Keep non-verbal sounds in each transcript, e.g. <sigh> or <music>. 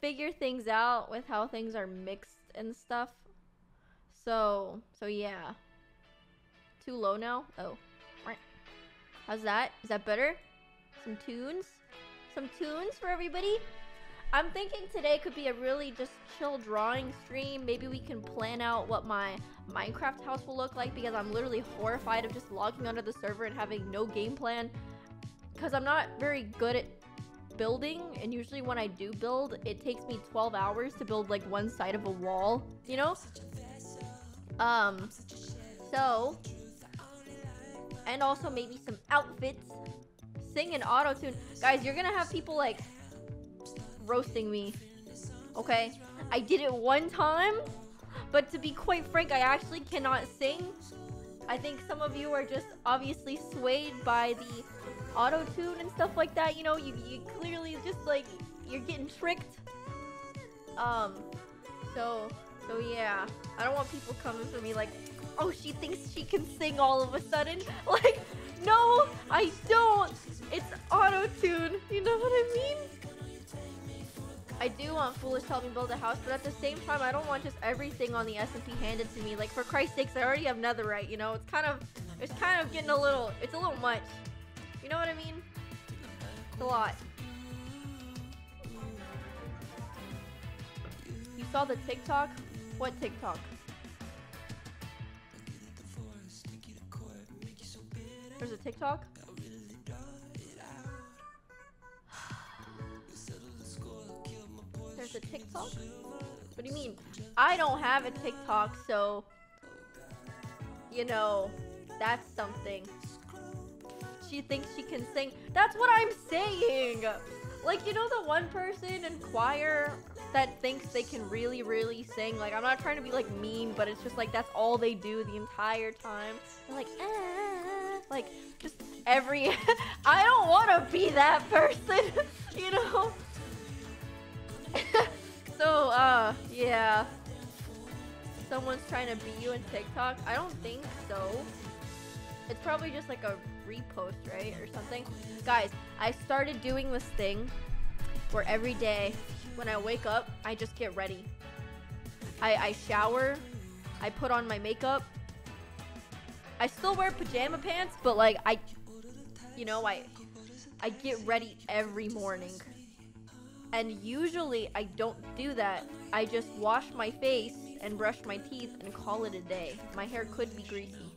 figure things out with how things are mixed and stuff. So, so yeah. Too low now? Oh. How's that? Is that better? Some tunes? Some tunes for everybody? I'm thinking today could be a really just chill drawing stream. Maybe we can plan out what my Minecraft house will look like because I'm literally horrified of just logging onto the server and having no game plan. Because I'm not very good at building and usually when I do build, it takes me 12 hours to build like one side of a wall, you know? Um, so and also maybe some outfits. Sing and auto tune. Guys, you're gonna have people like roasting me. Okay? I did it one time, but to be quite frank, I actually cannot sing. I think some of you are just obviously swayed by the auto tune and stuff like that. You know, you, you clearly just like you're getting tricked. Um, so so yeah, I don't want people coming for me like, oh, she thinks she can sing all of a sudden. <laughs> Like, no, I don't. It's auto-tune. You know what I mean? I do want Foolish to help me build a house, but at the same time, I don't want just everything on the SMP handed to me. Like, for Christ's sakes, I already have Netherite, you know? It's kind of, it's kind of getting a little, it's a little much. You know what I mean? It's a lot. You saw the TikTok? What TikTok? There's a TikTok? There's a TikTok? What do you mean? I don't have a TikTok, so... You know, that's something. She thinks she can sing. That's what I'm saying! Like, you know the one person in choir that thinks they can really, really sing? Like, I'm not trying to be, like, mean, but it's just, like, that's all they do the entire time. They're like, ah, like, just every... <laughs> I don't want to be that person, <laughs> you know? <laughs> so, uh, yeah. Someone's trying to beat you in TikTok? I don't think so. It's probably just like a repost, right? Or something. Guys, I started doing this thing where every day when I wake up, I just get ready. I, I shower, I put on my makeup. I still wear pajama pants, but like I, you know, I, I get ready every morning. And usually I don't do that. I just wash my face and brush my teeth and call it a day. My hair could be greasy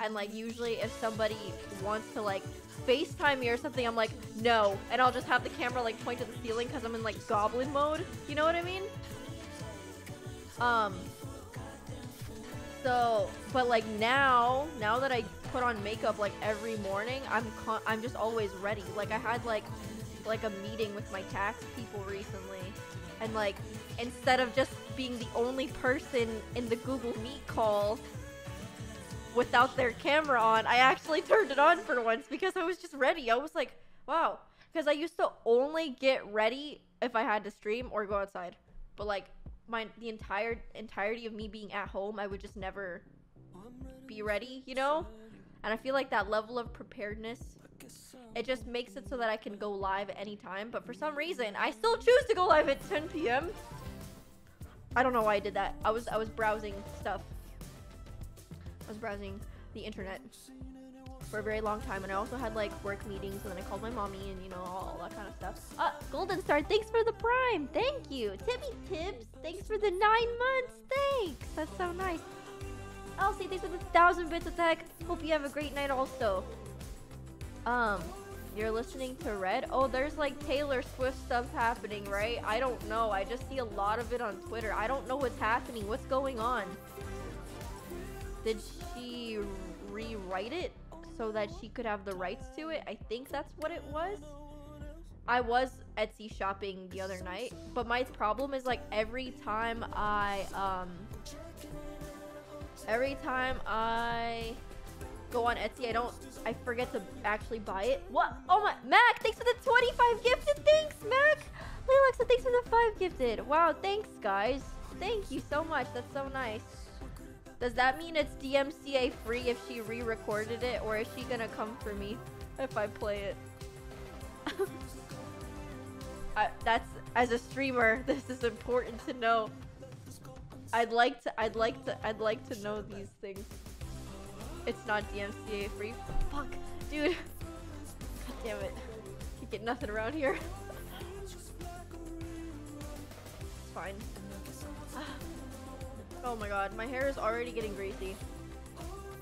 and like usually if somebody wants to like FaceTime me or something, I'm like, no. And I'll just have the camera like point to the ceiling because I'm in like goblin mode. You know what I mean? Um. So, but like now, now that I put on makeup like every morning, I'm I'm just always ready. Like I had like like a meeting with my tax people recently, and like instead of just being the only person in the Google Meet call without their camera on. I actually <laughs> turned it on for once because I was just ready. I was like, wow. Because I used to only get ready if I had to stream or go outside. But like my the entire entirety of me being at home, I would just never be ready, you know? And I feel like that level of preparedness it just makes it so that I can go live at any time. But for some reason, I still choose to go live at 10 p.m. I don't know why I did that. I was I was browsing stuff. I was browsing the internet for a very long time and I also had like work meetings and then I called my mommy and you know all, all that kind of stuff. Uh, Golden Star, thanks for the prime. Thank you. Timmy Tibbs, thanks for the nine months. Thanks. That's so nice. Elsie, thanks for the thousand bits of tech. Hope you have a great night also. Um, you're listening to Red? Oh, there's like Taylor Swift stuff happening, right? I don't know. I just see a lot of it on Twitter. I don't know what's happening. What's going on? Did she rewrite it so that she could have the rights to it? I think that's what it was. I was Etsy shopping the other night, but my problem is like every time I um every time I go on Etsy, I don't I forget to actually buy it. What? Oh my Mac, thanks for the 25 gifted. Thanks, Mac. Alexa, thanks for the 5 gifted. Wow, thanks guys. Thank you so much. That's so nice. Does that mean it's DMCA free if she re-recorded it, or is she gonna come for me if I play it? <laughs> I, that's as a streamer, <laughs> this is important to know. I'd like to, I'd like to, I'd like to know these things. It's not DMCA free. Fuck, dude. God damn it. Can't get nothing around here. <laughs> it's fine. <sighs> <sighs> oh my god, my hair is already getting greasy.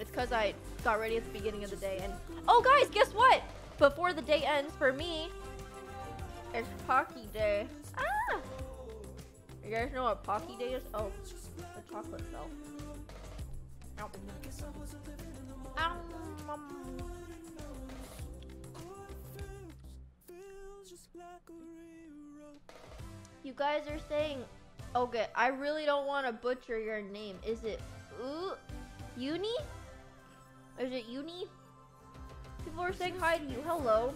It's because I got ready at the beginning of the day and... Oh guys, guess what? Before the day ends, for me, it's Pocky Day. Ah! You guys know what Pocky Day is? Oh, the chocolate cell. Ow. Ow. You guys are saying, okay, I really don't want to butcher your name. Is it Ooh, Uni? Is it Uni? People are saying hi to you. Hello.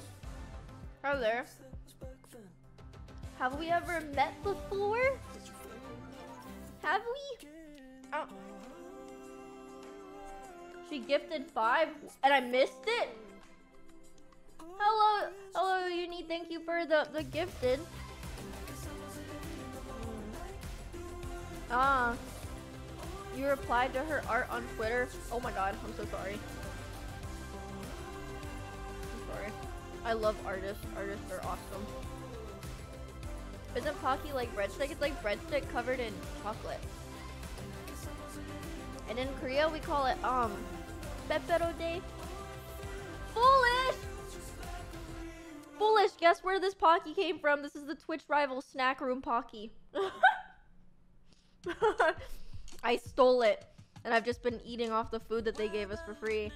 Hi there. Have we ever met before? Have we? Oh. She gifted five and I missed it? Hello, hello, Uni. Thank you for the, the gifted. Ah. You replied to her art on Twitter. Oh my god, I'm so sorry. I'm sorry. I love artists. Artists are awesome. Isn't Pocky like breadstick? It's like breadstick covered in chocolate. And in Korea, we call it, um, Pepero Day. Foolish! Foolish, guess where this Pocky came from? This is the Twitch rival Snack Room Pocky. <laughs> <laughs> I stole it. And I've just been eating off the food that they gave us for free.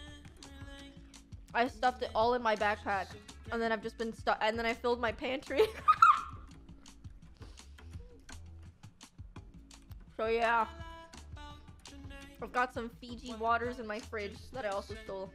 I stuffed it all in my backpack. And then I've just been stuck. And then I filled my pantry. <laughs> so yeah. I've got some Fiji waters in my fridge that I also stole.